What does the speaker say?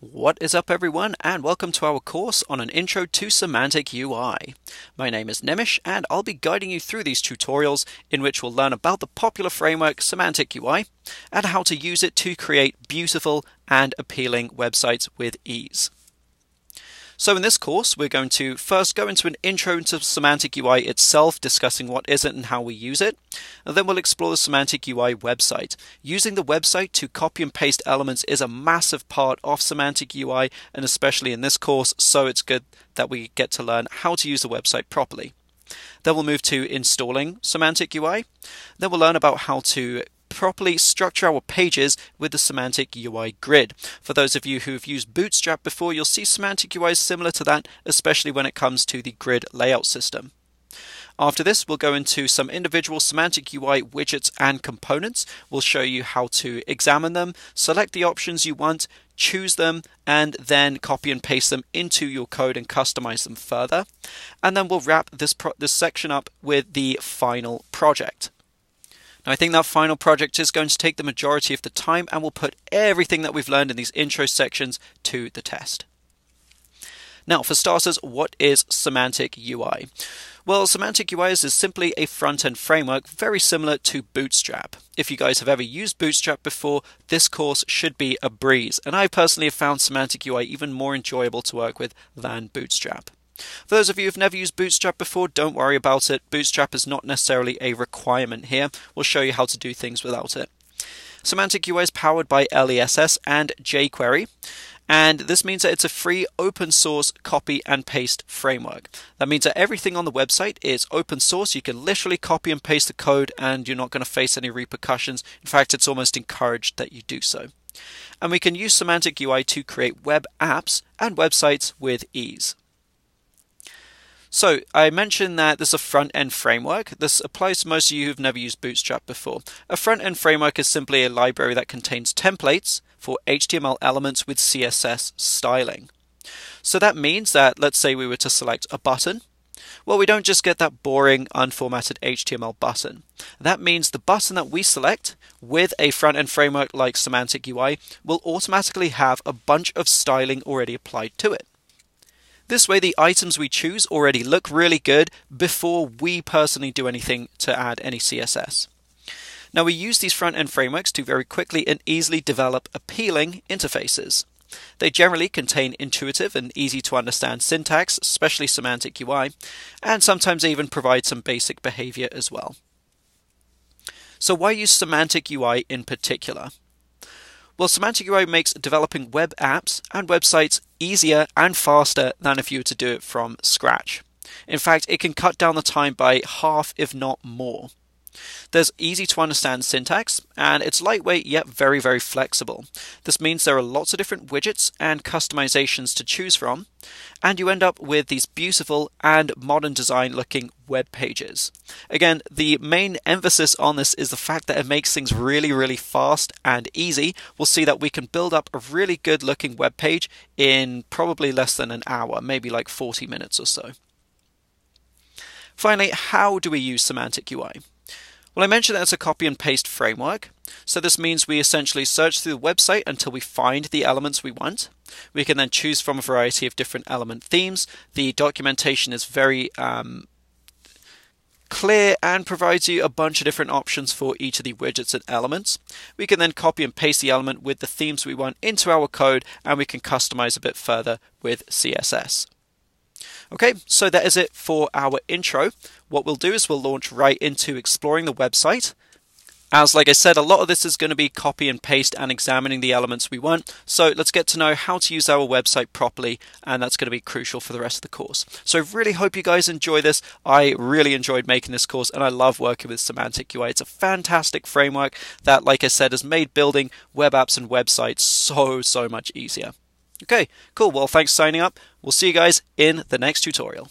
What is up everyone and welcome to our course on an intro to semantic UI. My name is Namesh and I'll be guiding you through these tutorials in which we'll learn about the popular framework semantic UI and how to use it to create beautiful and appealing websites with ease. So in this course, we're going to first go into an intro into semantic UI itself, discussing what is it and how we use it. And then we'll explore the semantic UI website. Using the website to copy and paste elements is a massive part of semantic UI, and especially in this course, so it's good that we get to learn how to use the website properly. Then we'll move to installing semantic UI. Then we'll learn about how to properly structure our pages with the Semantic UI grid. For those of you who have used Bootstrap before, you'll see Semantic UI is similar to that, especially when it comes to the grid layout system. After this, we'll go into some individual semantic UI widgets and components. We'll show you how to examine them, select the options you want, choose them, and then copy and paste them into your code and customize them further. And then we'll wrap this, this section up with the final project. Now, I think that final project is going to take the majority of the time and will put everything that we've learned in these intro sections to the test. Now, for starters, what is Semantic UI? Well, Semantic UI is simply a front end framework very similar to Bootstrap. If you guys have ever used Bootstrap before, this course should be a breeze, and I personally have found Semantic UI even more enjoyable to work with than Bootstrap. For those of you who've never used Bootstrap before, don't worry about it. Bootstrap is not necessarily a requirement here. We'll show you how to do things without it. Semantic UI is powered by LESS and jQuery. And this means that it's a free open source copy and paste framework. That means that everything on the website is open source. You can literally copy and paste the code and you're not going to face any repercussions. In fact, it's almost encouraged that you do so. And we can use Semantic UI to create web apps and websites with ease. So I mentioned that there's a front-end framework. This applies to most of you who've never used Bootstrap before. A front-end framework is simply a library that contains templates for HTML elements with CSS styling. So that means that, let's say we were to select a button, well, we don't just get that boring, unformatted HTML button. That means the button that we select with a front end framework like Semantic UI will automatically have a bunch of styling already applied to it. This way, the items we choose already look really good before we personally do anything to add any CSS. Now, we use these front end frameworks to very quickly and easily develop appealing interfaces. They generally contain intuitive and easy to understand syntax, especially semantic UI, and sometimes they even provide some basic behavior as well. So, why use semantic UI in particular? Well, Semantic UI makes developing web apps and websites easier and faster than if you were to do it from scratch. In fact, it can cut down the time by half, if not more. There's easy to understand syntax, and it's lightweight yet very, very flexible. This means there are lots of different widgets and customizations to choose from, and you end up with these beautiful and modern design looking web pages. Again, the main emphasis on this is the fact that it makes things really, really fast and easy. We'll see that we can build up a really good looking web page in probably less than an hour, maybe like 40 minutes or so. Finally, how do we use Semantic UI? Well, I mentioned that it's a copy and paste framework. So this means we essentially search through the website until we find the elements we want. We can then choose from a variety of different element themes. The documentation is very um, clear and provides you a bunch of different options for each of the widgets and elements. We can then copy and paste the element with the themes we want into our code and we can customize a bit further with CSS. Okay, so that is it for our intro. What we'll do is we'll launch right into exploring the website. As like I said, a lot of this is going to be copy and paste and examining the elements we want. So let's get to know how to use our website properly, and that's going to be crucial for the rest of the course. So I really hope you guys enjoy this. I really enjoyed making this course, and I love working with Semantic UI. It's a fantastic framework that, like I said, has made building web apps and websites so, so much easier. Okay, cool. Well, thanks for signing up. We'll see you guys in the next tutorial.